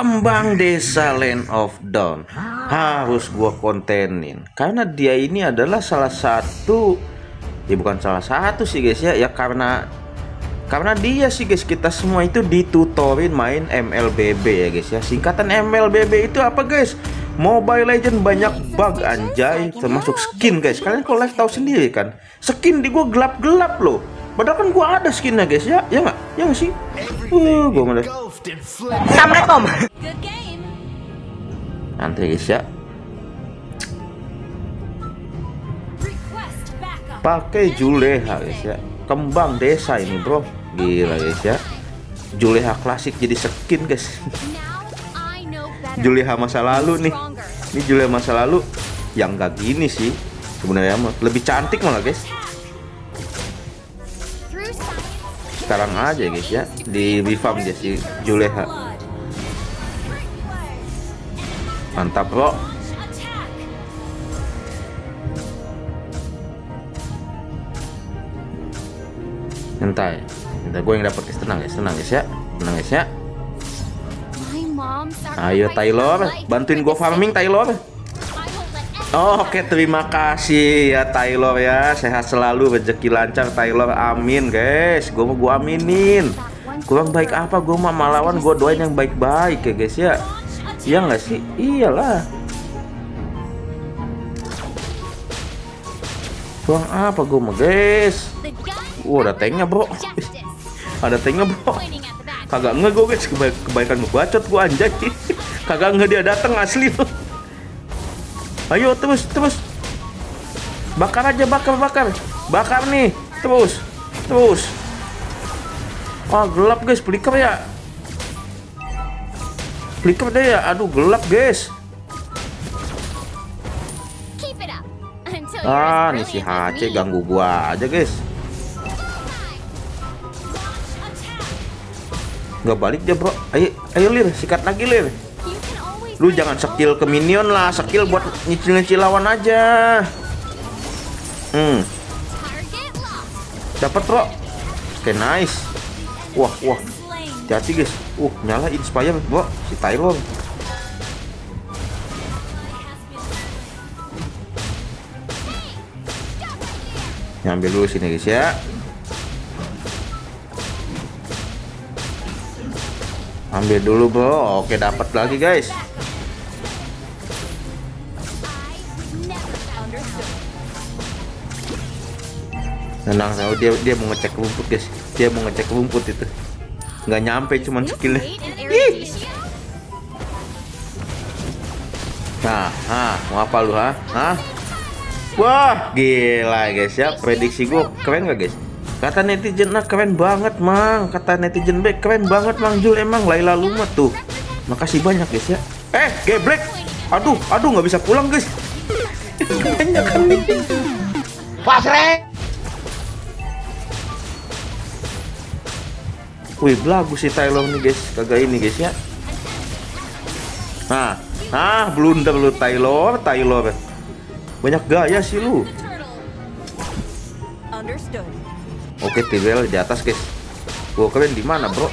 kembang desa Land of Dawn harus gua kontenin. Karena dia ini adalah salah satu ya bukan salah satu sih guys ya ya karena karena dia sih guys kita semua itu ditutorin main MLBB ya guys ya. Singkatan MLBB itu apa guys? Mobile Legend banyak bug anjay. Termasuk skin guys. Kalian kalau live tahu sendiri kan skin di gua gelap-gelap loh. Padahal kan gua ada skinnya guys ya ya nggak? Ya nggak sih? Uh gua mana Good game. nanti guys ya. Pakai Juleha guys ya. Kembang desa ini bro. Gila guys ya. Juleha klasik jadi skin guys. Juleha masa lalu nih. Ini Juleha masa lalu yang gak gini sih sebenarnya. Lebih cantik malah guys sekarang aja guys ya. Di revamp dia si Juleha. Mantap bro Attack. Entai Entar gue yang dapet guys. Tenang guys. Tenang guys ya. Tenang guys ya. Ayo Taylor. bantuin gue farming Taylor Oh, Oke terima kasih ya Taylor ya. Sehat selalu rezeki lancar Taylor. Amin guys. Gue mau gue aminin. Kurang baik apa? Gue mah malawan gue doain yang baik-baik ya guys ya. Iya nggak sih? Iyalah. Kurang apa gue mah guys? Wah, ada tanknya, bro. ada tanknya bro. Kagak nge gue guys. Keba- kebaikan gue bacot gue anjay. Kagak nge dia datang asli ayo terus terus bakar aja bakar bakar. Bakar nih terus terus wah gelap guys. Flicker ya. Flicker deh ya. Aduh gelap guys. Ah nih si HC ganggu gua aja guys. Nggak balik dia bro. Ayo ayo lir. Sikat lagi lir Lu jangan skill ke minion lah, skill buat nyicil-nyicil lawan aja. Hmm, dapat bro. Oke, nice. Wah, wah. Hati guys. Uh, nyala inspire bro si Tyler. Nyambil dulu sini guys ya. Ambil dulu bro. Oke, dapat lagi guys. Tenang, oh, dia dia mau ngecek rumput guys. Dia mau ngecek rumput itu. Nggak nyampe cuman skillnya. Nah, ah, mau apa lu ha? Hah? Wah, gila guys ya. Prediksi gua keren gak guys? Kata netizen nah keren banget mang. Kata netizen baik keren banget mang Jul emang Laila Luma tuh. Makasih banyak guys ya. Eh, geblek. Aduh, aduh nggak bisa pulang guys. Banyak kan. Wih, belagu si Taylor nih guys. Kagak ini guys ya. Nah, nah blunder lu Taylor, Taylor. Banyak gaya sih lu. Oke, Tibel di atas, guys. Gua keren di mana, Bro?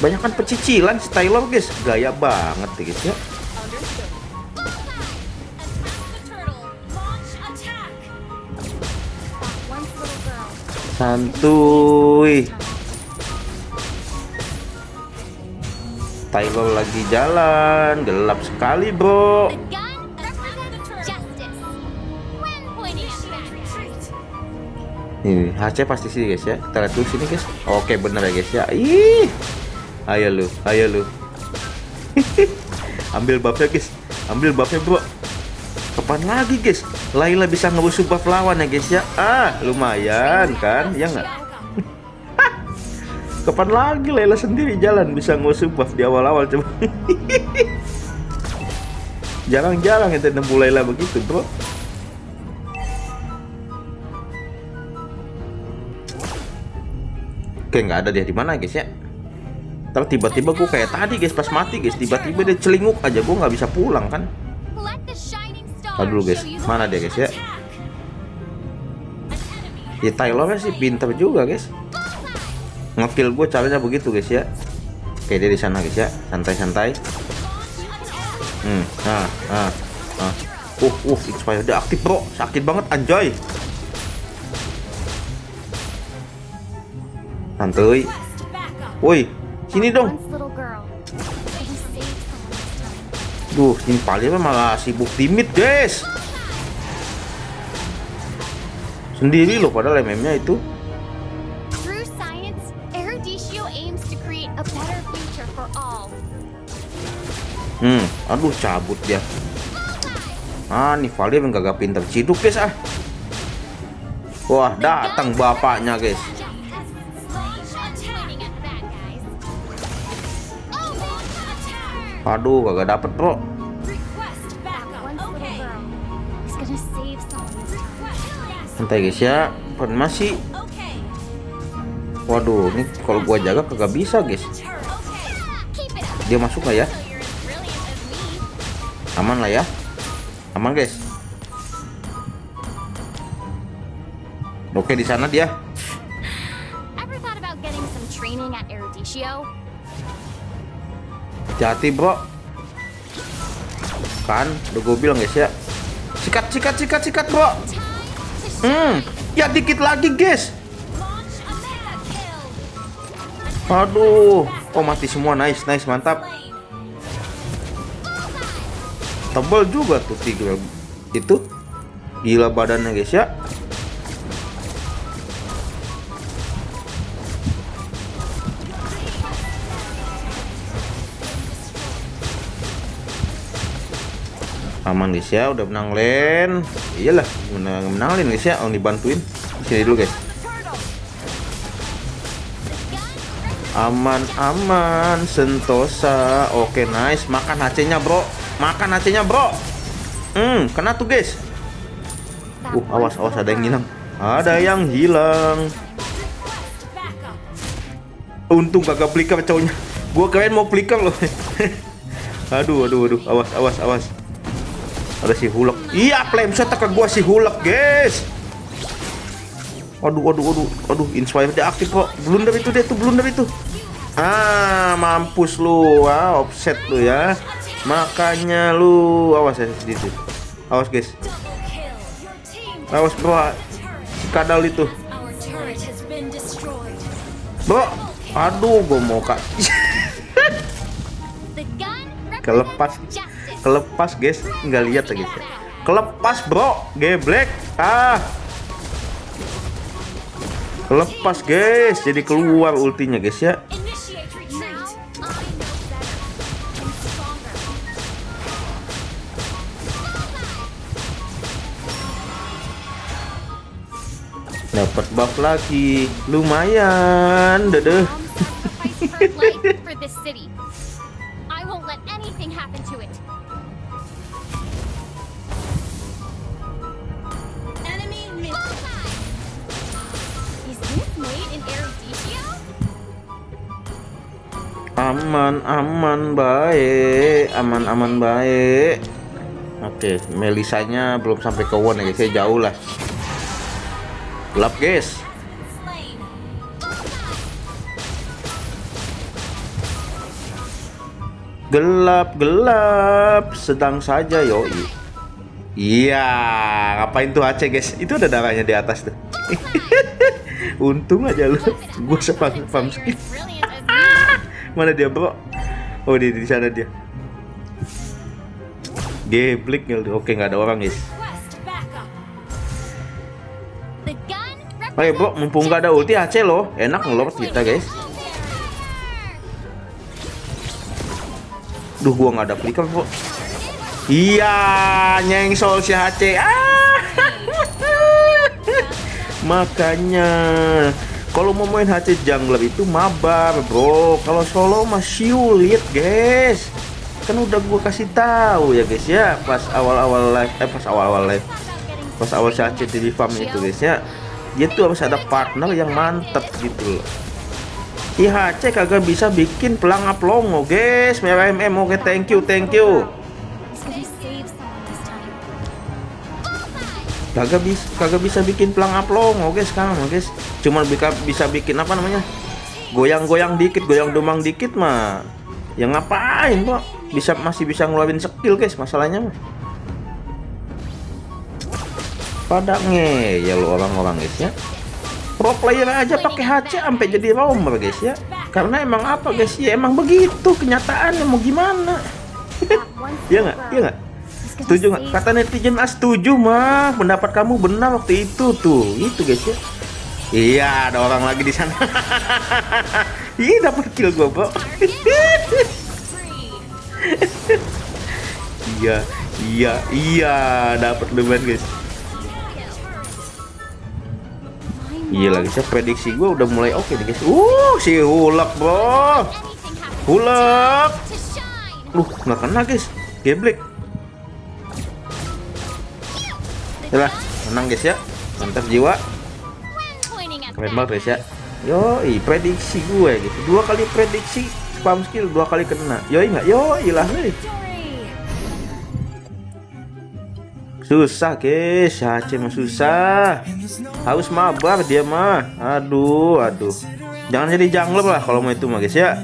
Banyak kan pecicilan si Taylor, guys. Gaya banget, guys ya. Santuy. Taylor lagi jalan, gelap sekali, Bro. Nih, HC pasti sini, guys ya. Kita lihat dulu sini, guys. Oke, bener ya, guys ya. Ih. Ayo lu, ayo lu. Ambil buffnya, guys. Ambil buffnya, Bro. Kapan lagi, guys? Laila bisa ngebusuk buff lawan ya, guys ya. Ah, lumayan kan? Ya nggak? Kapan lagi Laila sendiri jalan bisa ngusuk buff di awal-awal coba. Jarang-jarang kita nemu Laila begitu, Bro. Oke, nggak ada dia di mana, guys ya. Tiba-tiba gue kayak tadi, guys, pas mati, guys, tiba-tiba dia celinguk aja, gue nggak bisa pulang kan? Tar dulu, guys. Mana dia, guys, ya? Ya Taylor sih pinter juga, guys. Ngekill gue caranya begitu, guys ya. Oke dia di sana guys ya, santai-santai. Hmm, nah, nah, nah. Uh, uh, inspire udah aktif bro, sakit banget anjay. Santuy. Woi, sini dong. Duh, ini paling malah sibuk timid guys. Sendiri loh padahal MM-nya itu. Hmm, aduh cabut dia. Ah, nih Valir gak pinter ciduk guys ah. Wah, datang bapaknya guys. Aduh, kagak dapet bro. Santai guys ya. Masih. Waduh, ini kalau gua jaga kagak bisa guys. Dia masuk lah ya. Aman lah ya. Aman guys. Oke di sana dia. Hati-hati bro. Kan, udah gue bilang guys ya. Sikat, sikat, sikat, sikat bro. Hmm, ya dikit lagi guys. Aduh, oh mati semua, nice, nice, mantap. Tebal juga tuh tiga itu. Gila badannya guys ya. Aman guys ya, udah menang lane. Iyalah, menang menang lane guys ya, oh dibantuin. Sini dulu guys. Aman aman. Sentosa. Oke nice. Makan HC-nya bro. Makan HC-nya bro. Hmm kena tuh guys. Uh awas awas. Ada yang hilang. Ada yang hilang. Untung kagak flicker cowoknya. Gua keren mau flicker loh. Aduh aduh aduh. Awas awas awas Ada si hulek Iya flame shot ke gua si hulek guys Aduh, aduh, aduh, aduh, inspire dia aktif kok. Blunder itu dia tuh, blunder itu. Ah, mampus lu. Ah, offset lu ya. Makanya lu awas ya sedikit. Awas guys. Awas bro. Si kadal itu. Bro, aduh, gua mau kak. Kelepas. Kelepas guys, nggak lihat ya ya. Kelepas bro, geblek. Ah. Kelepas guys, jadi keluar ultinya guys ya. Dapat buff lagi, lumayan, dedeh. Aman, aman, baik, aman, aman, baik. Oke, Melisanya belum sampai ke one ya guys, ya jauh lah. Gelap guys. Gelap, gelap, sedang saja yoi. Iya, ngapain tuh Aceh guys? Itu ada darahnya di atas tuh. Untung aja lu, gua sepam spam. Mana dia bro? Oh di di sana dia. Geblik nggak? Oke nggak ada orang guys. Oke bro, mumpung nggak ada ulti AC loh, enak ngelor kita guys. Duh gua nggak ada flicker bro. Iya, nyengsol si HC. Ah. Makanya kalau mau main HC jungler itu mabar, bro. Kalau solo mah sulit, guys. Kan udah gua kasih tahu ya, guys ya, pas awal-awal live, eh pas awal-awal live, pas awal si HC di farm itu, guys ya. Dia tuh harus ada partner yang mantep gitu loh. IHC kagak bisa bikin pelangap longo, guys. MMM, oke, thank you, thank you. Kagak bisa kagak bisa bikin pelangap longo guys sekarang guys cuma bisa bisa bikin apa namanya goyang-goyang dikit goyang domang dikit mah ya ngapain kok? Bisa masih bisa ngeluarin skill guys masalahnya mah. Pada ngeyel orang-orang guys ya. Pro player aja pakai HC sampai jadi roamer guys ya. Karena emang apa guys? Ya emang begitu kenyataannya mau gimana. Iya nggak? Iya nggak? Setuju nggak? Kata netizen ah setuju mah. Pendapat kamu benar waktu itu tuh. Itu guys ya. Iya, ada orang lagi di sana. Ih, dapat kill gua, Bro. iya, iya, iya, dapat lumayan, guys. Iya lagi saya prediksi gua udah mulai oke nih guys. Uh, si hulak, Bro. Hulak. Loh, nggak kena guys. Geblek. Yalah, menang guys ya. Mantap jiwa. Keren banget guys ya. Yoi, prediksi gue gitu. Dua kali prediksi spam skill dua kali kena. Yoi nggak? Yoi lah nih. Susah guys, HC mah susah. Harus mabar dia mah. Aduh, aduh. Jangan jadi jungler lah kalau mau itu mah guys ya.